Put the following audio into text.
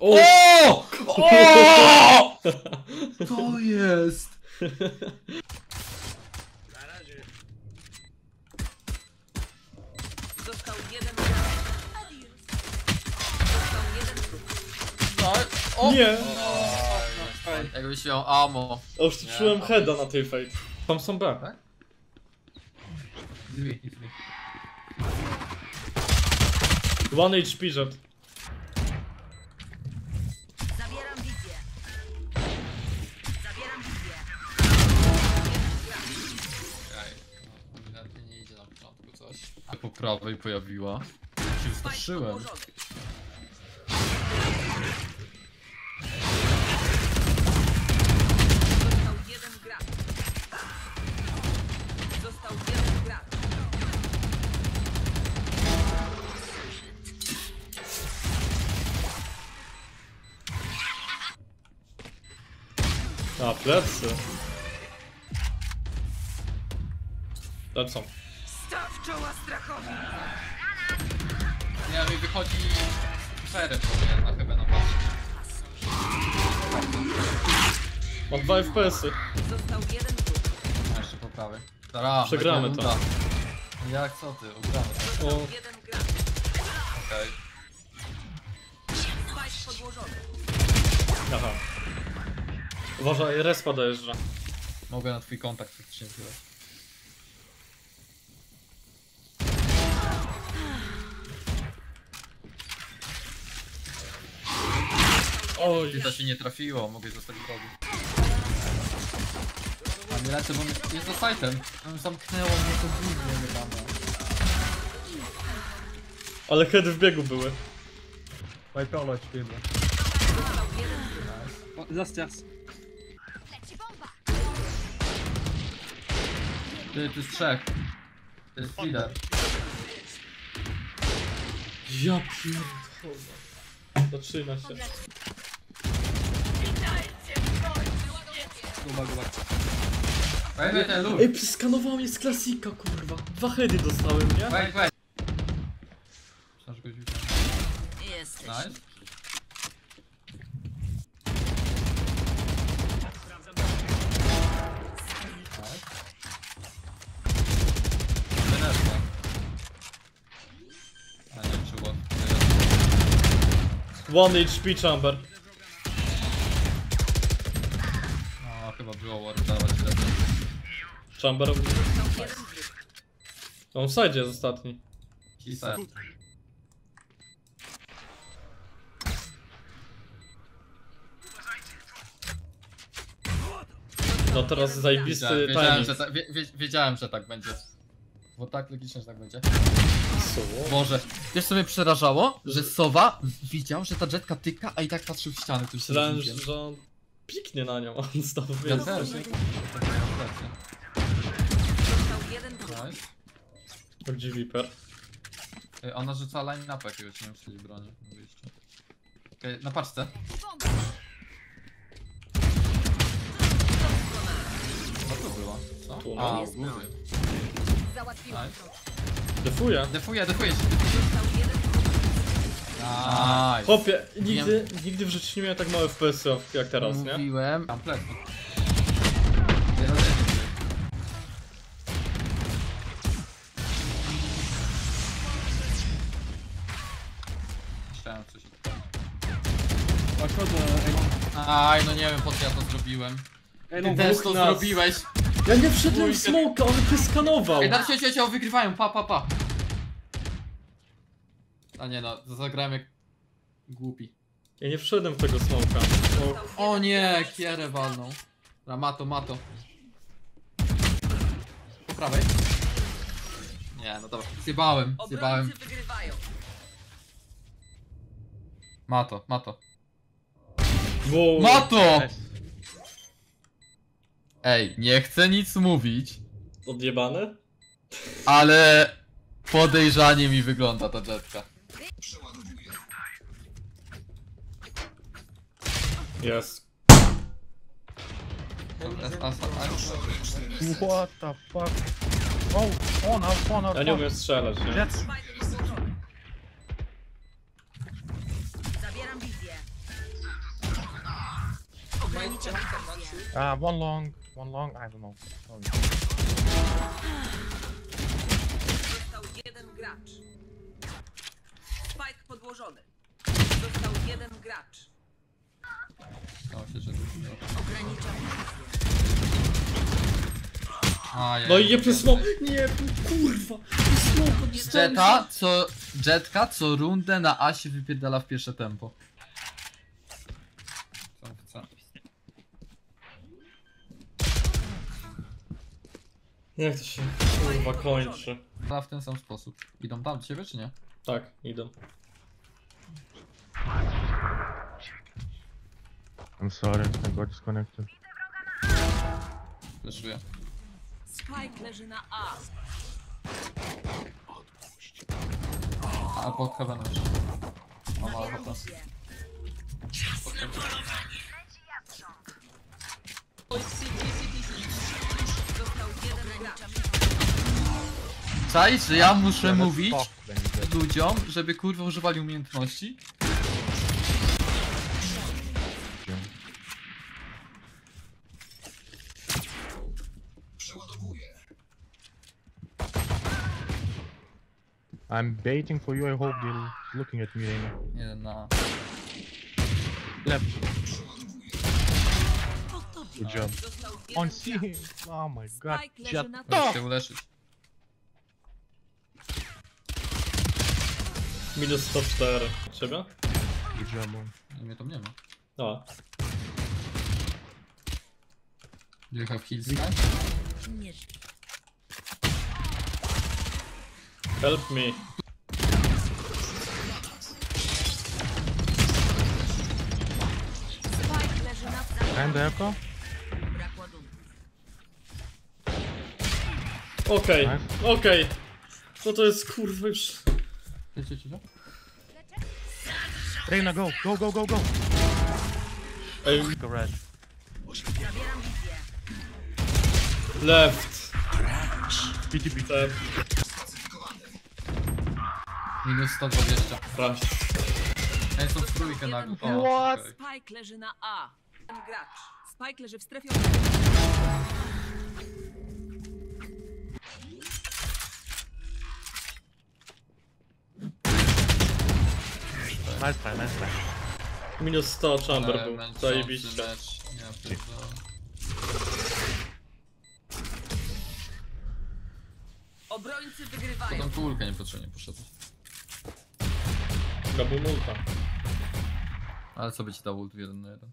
O! O! O! To jest! Został jeden gracz. Został jeden. No, o! Nie! Jakbyś miał amo. O, już czułem heada na tej fate. Tam są B. Tak? Drzwi. One HP jet. Prawej pojawiła. Się wystraszyłem. A, plecy. Lecą. Czoła strachowi. Nie, mi wychodzi... Powinien na chyba na patrzeć. Mam dwa FPS-y. Został jeden wróg. A jeszcze po prawej. Dobra, Przegramy to. Jak co ty? Ugramy to. Został O. jeden gracz. Okej. Spike podłożony. Aha. Uważaj, respa dojeżdża. Mogę na twój kontakt faktycznie tyle. Oj, Ty to się nie trafiło, mogę zostać w rogu. A nie lecę, bo mnie- jest za sajtem. Zamknęło mnie to dziwnie wygląda. ale heady w biegu były. Pedro. Został jeden wróg. Za stairs. Ty, tu jest trzech. To jest lider. Ja pierdolę. Zaczyna się. Guba, guba. Wait, ten lód. Ej, przeskanował mnie z klasika, kurwa. Dwa heady dostałem, nie? Wait. Myślałem, że go dźwigam. Jesteś. Nice. One HP chamber. Chyba było wartować lepiej. Chamber. Został jeden wróg. On w side jest ostatni. Kisa. No teraz Wiedziałem, zajebisty wiedziałem, timing. że tak, wie, wie, wiedziałem, że tak będzie. Bo tak logicznie, że tak będzie. Boże, wiesz co mnie przerażało? Że Sowa widział, że ta jetka tyka, a i tak patrzył w ścianę tym Myślałem, że on piknie na nią, a on stał Ja też. Został jeden. Nice. Gdzie Viper? Ej, Ona rzuca line up jakiegoś, nie wiem broni na wyjściu. Okej, na paczce. Co to było? Co? Tu, A, no. u góry. Załatwiłem. Nice. Defuję. Defuję, defuję się. Został jeden wróg. Nice. Hopie, nigdy, nigdy w życiu nie miałem tak małe FPS jak teraz, nie? Mówiłem. Tam coś da Elon. Aj, no nie wiem po co ja to zrobiłem. Ty Elon, też dwóch to nas. zrobiłeś. Ja nie wszedłem w smoka, on pyskanował. Ej, dalej się cię wygrywają, pa, pa, pa. A nie no, zagrałem jak głupi. Ja nie wszedłem w tego smoka. O, O nie, kierę walną. Dobra, mato, mato. Po prawej? Nie, no dobra. Zjebałem, zjebałem. Mato, mato. wow. Mato! Ej, nie chcę nic mówić, Odjebane? ale podejrzanie mi wygląda ta jetka. Jest. A- a- a- What the fuck? Oh, on, up, on, up, Ja nie on. umiem strzelać, nie? Jets. Zabieram wizję. Ograniczam wizję. Uh, one long, one long. I don't know. Sorry. Został jeden gracz. Spike podłożony. Został jeden gracz. Stało się, że... Ograniczam wizję. A, ja No i nie przysmo... Nie, kurwa! Jetta co... Jetka co rundę na A się wypierdala w pierwsze tempo. Co chce? Jak to się kurwa kończy? Chyba w ten sam sposób. Idą tam do ciebie czy nie? Tak, idę. I'm sorry, I got disconnected. Fleszuję. Spike leży na A. A pod heavenem jeszcze. O, ma ochotę. wizję. Został jeden gracz. Czaj, że ja muszę mówić ludziom, żeby kurwa używali umiejętności. I'm baiting for you. I hope they're looking at me. Reina. Jeden na... Left. Good job. Został On jeden C. Oh my god. Spike leży Jet. na Możesz się uleczyć. Minus 104. Ciebie? Good job, man. I mnie tam nie ma. A. Do you have heal sky? Nie. Help me. Brak ładunku. Okej, okej. No to jest kurwa już... Wiecie, cicho? Reina, go, go, go, go, go. Ej. Zabieram wizję. left. PTP. Te... Minus 120. Raz. Ja są w trójkę na... O, What? okej. Spike leży na A. Jeden gracz. Spike leży w strefie. Nice try, nice try. Minus 100 chamber był. męczący Zajebiście. mecz. Ja pierdolę. Obrońcy wygrywają. tą kulkę niepotrzebnie poszedł. Gabu multa. Ale co by ci dał ult w jeden na jeden?